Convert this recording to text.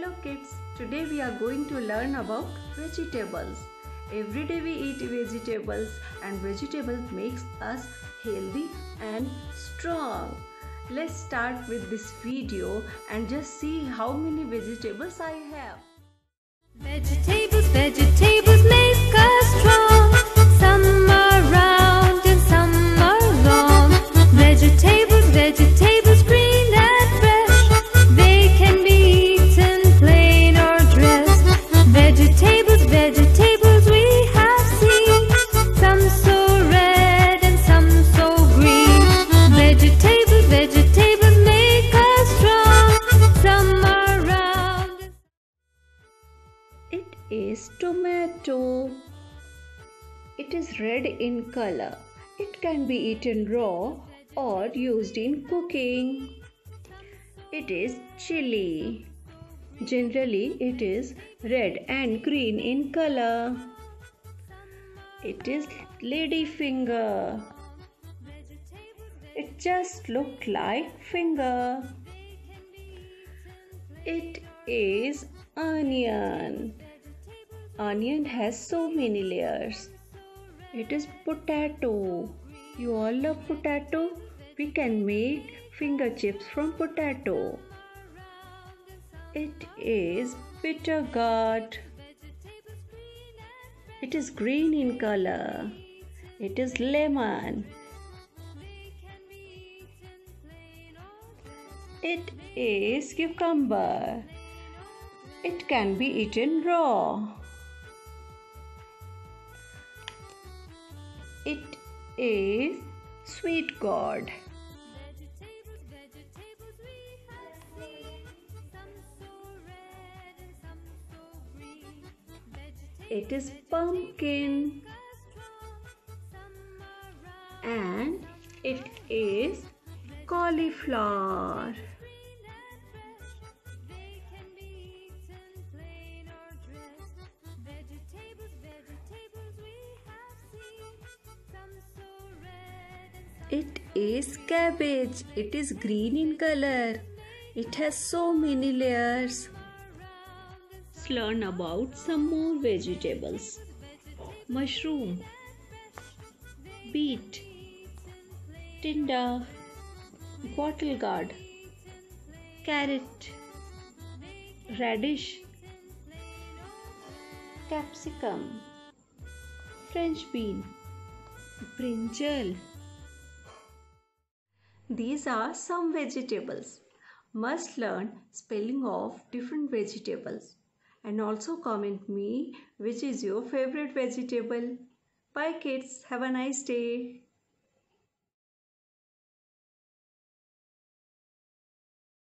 Hello kids, today we are going to learn about vegetables. Every day we eat vegetables and vegetables makes us healthy and strong. Let's start with this video and just see how many vegetables I have. Vegetables, vegetables is tomato. It is red in color. It can be eaten raw or used in cooking. It is chili. Generally, it is red and green in color. It is lady finger. It just looked like finger. It is onion. Onion has so many layers. It is potato. You all love potato? We can make finger chips from potato. It is bitter gourd. It is green in color. It is lemon. It is cucumber. It can be eaten raw. It is sweet gourd. Vegetables, vegetables we have seen. Some so red and some so green. Vegetables It is pumpkin. And it is cauliflower. It is cabbage. It is green in color. It has so many layers. Let's learn about some more vegetables. Mushroom, beet, tinda, bottle gourd, carrot, radish, capsicum, French bean, brinjal. These are some vegetables. Must learn spelling of different vegetables and also comment me which is your favorite vegetable. Bye kids. Have a nice day.